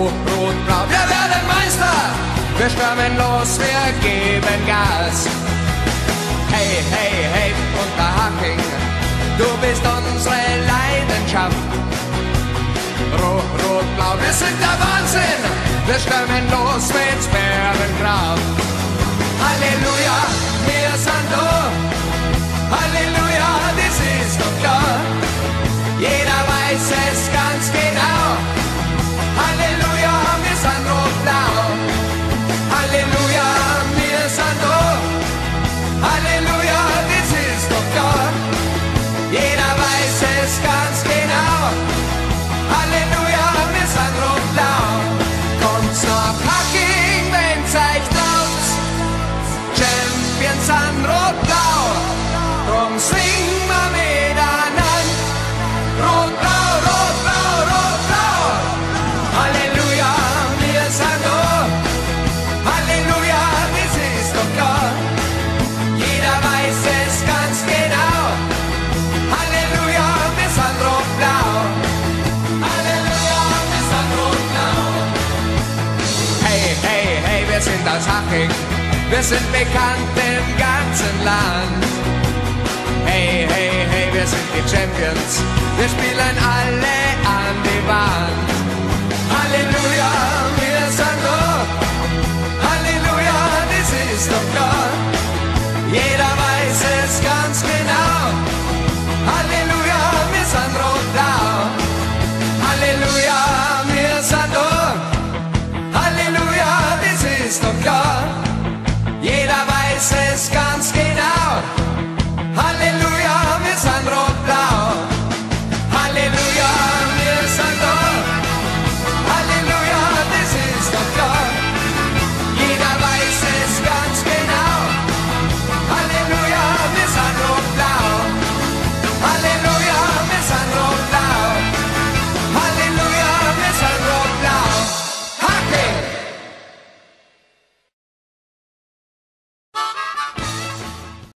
Rot, Rot, Blau. Wir werden Meister, wir stürmen los, wir geben Gas. Hey, hey, hey, Unterhacking, du bist unsere Leidenschaft. Rot, Rot, Blau, wir sind der Wahnsinn, wir stürmen los mit Bär. als Haching. Wir sind bekannt im ganzen Land. Hey, hey, hey, wir sind die Champions. Wir spielen alle an die Wand.